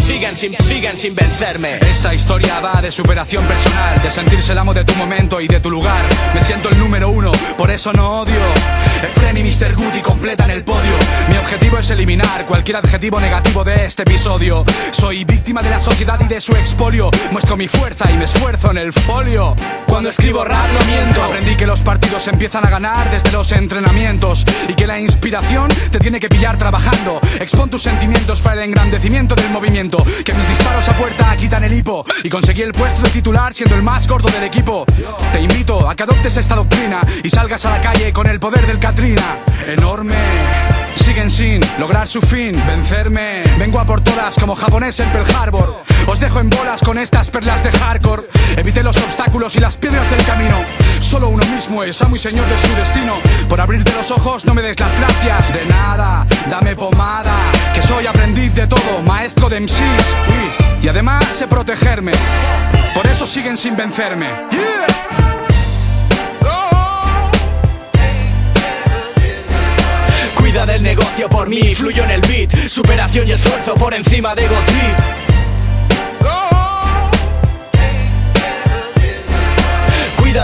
Sigan sin, vencerme. Esta historia va de superación personal, de sentirse el amo de tu momento y de tu lugar. Me siento el número uno, por eso no odio. Efren y Mr. Goody completan el podio. Mi objetivo es eliminar cualquier adjetivo negativo de este episodio. Soy víctima de la sociedad y de su expolio. Muestro mi fuerza y me esfuerzo en el folio. Cuando escribo rap no miento. Aprendí que los partidos empiezan a ganar desde los entrenamientos y que la inspiración te tiene que pillar trabajando. Expon tus sentimientos para el engrandecimiento del movimiento. Que mis disparos a puerta quitan el hipo y conseguí el puesto de titular siendo el más gordo del equipo. Te invito a que adoptes esta doctrina y salgas a la calle con el poder del Katrina. Enorme. Siguen sin lograr su fin, vencerme. Vengo a por todas como japonés en Pearl Harbor. Os dejo en bolas con estas perlas de hardcore. Evité los obstáculos y las piedras del camino. Solo uno mismo es amo y señor de su destino. Por abrirte los ojos no me des las gracias. De nada, dame pomada. Que soy aprendiz de todo, maestro de MCs. Y, y además sé protegerme. Por eso siguen sin vencerme. Yeah. Cuida del negocio por mí, fluyo en el beat Superación y esfuerzo por encima de ego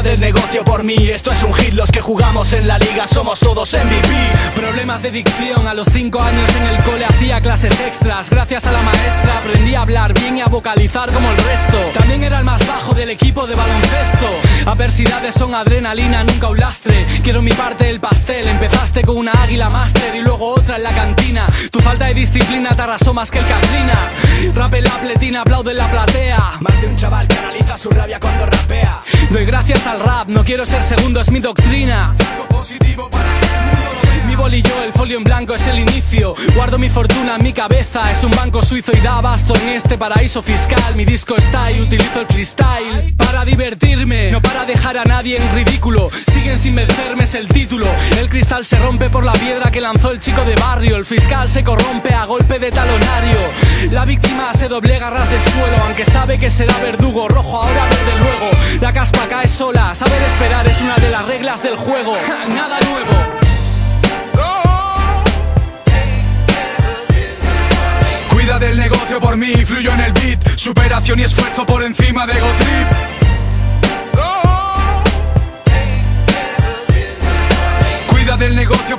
del negocio por mí, esto es un hit Los que jugamos en la liga somos todos MVP Problemas de dicción, a los 5 años en el cole hacía clases extras. Gracias a la maestra aprendí a hablar bien y a vocalizar como el resto. También era el más bajo del equipo de baloncesto. Adversidades son adrenalina, nunca un lastre. Quiero mi parte del pastel, empezaste con una águila máster Y luego otra en la cantina. Tu falta de disciplina te arrasó más que el Katrina. Rap en la pletina, aplaude en la platea. Más de un chaval que analiza su rabia cuando rapea Doy gracias al rap, no quiero ser segundo, es mi doctrina. Positivo para. Mi bolillo, el folio en blanco es el inicio. Guardo mi fortuna en mi cabeza Es un banco suizo y da abasto en este paraíso fiscal. Mi disco está y utilizo el freestyle Para divertirme, no para dejar a nadie en ridículo. Siguen sin vencerme es el título. El cristal se rompe por la piedra que lanzó el chico de barrio. El fiscal se corrompe a golpe de talonario. La víctima se doblega ras de suelo Aunque sabe que será verdugo Rojo ahora verde La caspa cae sola. Saber esperar es una de las reglas del juego. Nada nuevo. Cuida del negocio por mí, fluyo en el beat. Superación y esfuerzo por encima de Ego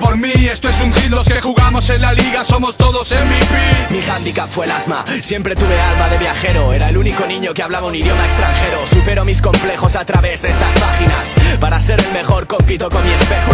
por mí, esto es un hit. Los que jugamos en la liga somos todos MVP. Mi handicap fue el asma, siempre tuve alma de viajero Era el único niño que hablaba un idioma extranjero Supero mis complejos a través de estas páginas Para ser el mejor compito con mi espejo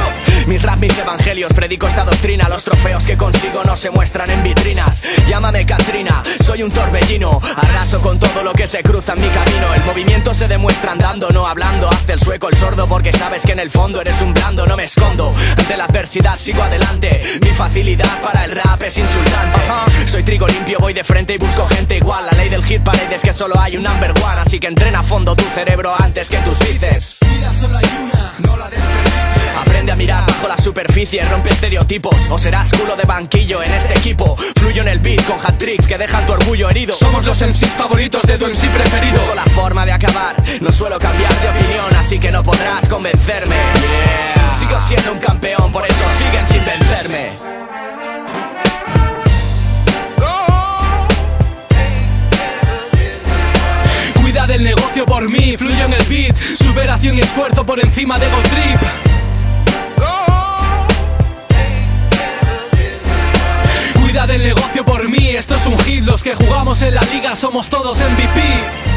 Mis rap, mis evangelios, predico esta doctrina. Los trofeos que consigo no se muestran en vitrinas. Llámame Katrina, soy un torbellino. Arraso con todo lo que se cruza en mi camino. El movimiento se demuestra andando, no hablando. Hazte el sueco, el sordo, porque sabes que en el fondo eres un blando. No me escondo, ante la adversidad sigo adelante. Mi facilidad para el rap es insultante. Soy trigo limpio, voy de frente y busco gente igual. La ley del hit parade es que solo hay un number one. Así que entrena a fondo tu cerebro antes que tus bíceps. Vida solo hay una, no la desperdicies Aprende a mirar bajo la superficie, rompe estereotipos. O serás culo de banquillo en este equipo. Fluyo en el beat con hat tricks que dejan tu orgullo herido. Somos los MCs favoritos de tu MC preferido. Busco la forma de acabar, no suelo cambiar de opinión Así que no podrás convencerme. Sigo siendo un campeón, por eso siguen sin vencerme. Cuida del negocio por mí, fluyo en el beat. Superación y esfuerzo por encima de Ego Trip negocio por mí, esto es un hit, los que jugamos en la liga somos todos MVP.